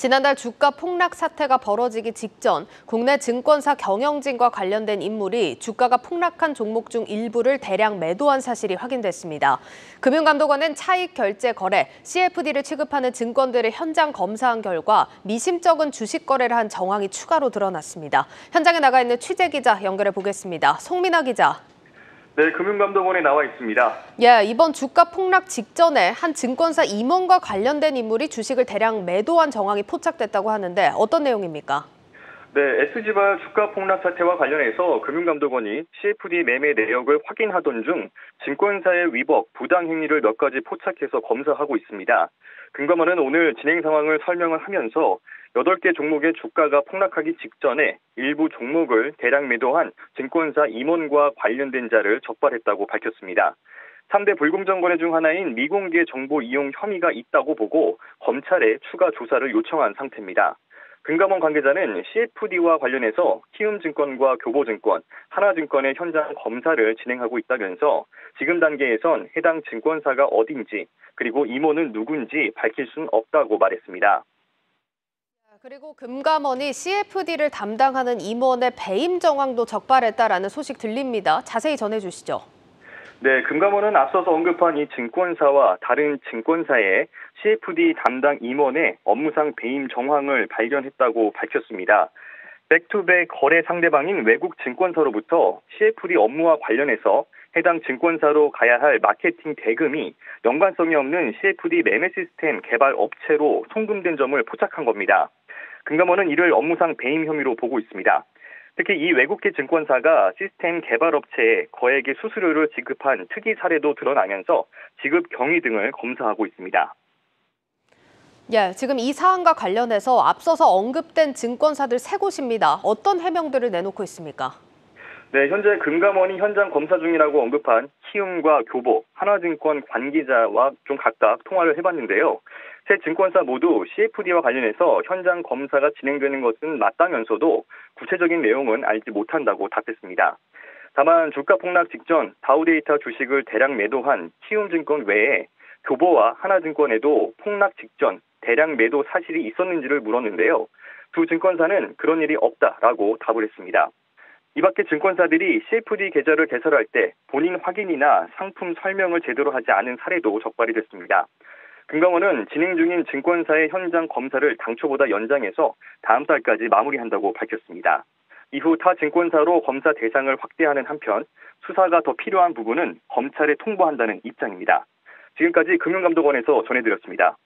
지난달 주가 폭락 사태가 벌어지기 직전 국내 증권사 경영진과 관련된 인물이 주가가 폭락한 종목 중 일부를 대량 매도한 사실이 확인됐습니다. 금융감독원은 차익 결제 거래, CFD를 취급하는 증권들을 현장 검사한 결과 미심쩍은 주식 거래를 한 정황이 추가로 드러났습니다. 현장에 나가 있는 취재 기자 연결해 보겠습니다. 송민아 기자. 네, 금융감독원에 나와 있습니다. 예, 이번 주가 폭락 직전에 한 증권사 임원과 관련된 인물이 주식을 대량 매도한 정황이 포착됐다고 하는데 어떤 내용입니까? 네, SG발 주가 폭락 사태와 관련해서 금융감독원이 CFD 매매 내역을 확인하던 중 증권사의 위법, 부당 행위를 몇 가지 포착해서 검사하고 있습니다. 금감원은 오늘 진행 상황을 설명을 하면서 8개 종목의 주가가 폭락하기 직전에 일부 종목을 대량 매도한 증권사 임원과 관련된 자를 적발했다고 밝혔습니다. 3대 불공정 거래 중 하나인 미공개 정보 이용 혐의가 있다고 보고 검찰에 추가 조사를 요청한 상태입니다. 금감원 관계자는 CFD와 관련해서 키움증권과 교보증권, 하나증권의 현장 검사를 진행하고 있다면서 지금 단계에선 해당 증권사가 어딘지 그리고 임원은 누군지 밝힐 수는 없다고 말했습니다. 그리고 금감원이 CFD를 담당하는 임원의 배임 정황도 적발했다라는 소식 들립니다. 자세히 전해주시죠. 네, 금감원은 앞서서 언급한 이 증권사와 다른 증권사의 CFD 담당 임원의 업무상 배임 정황을 발견했다고 밝혔습니다. back-to-back 거래 상대방인 외국 증권사로부터 CFD 업무와 관련해서 해당 증권사로 가야 할 마케팅 대금이 연관성이 없는 CFD 매매 시스템 개발 업체로 송금된 점을 포착한 겁니다. 금감원은 이를 업무상 배임 혐의로 보고 있습니다. 특히 이 외국계 증권사가 시스템 개발 업체에 거액의 수수료를 지급한 특이 사례도 드러나면서 지급 경위 등을 검사하고 있습니다. 예, 지금 이 사안과 관련해서 앞서서 언급된 증권사들 세 곳입니다. 어떤 해명들을 내놓고 있습니까? 네, 현재 금감원이 현장 검사 중이라고 언급한 키움과 교보, 하나증권 관계자와 좀 각각 통화를 해봤는데요. 세 증권사 모두 CFD와 관련해서 현장 검사가 진행되는 것은 맞다면서도 구체적인 내용은 알지 못한다고 답했습니다. 다만 주가 폭락 직전 다우데이터 주식을 대량 매도한 키움증권 외에 교보와 하나증권에도 폭락 직전 대량 매도 사실이 있었는지를 물었는데요. 두 증권사는 그런 일이 없다라고 답을 했습니다. 이 밖에 증권사들이 CFD 계좌를 개설할 때 본인 확인이나 상품 설명을 제대로 하지 않은 사례도 적발이 됐습니다. 금감원은 진행 중인 증권사의 현장 검사를 당초보다 연장해서 다음 달까지 마무리한다고 밝혔습니다. 이후 타 증권사로 검사 대상을 확대하는 한편 수사가 더 필요한 부분은 검찰에 통보한다는 입장입니다. 지금까지 금융감독원에서 전해드렸습니다.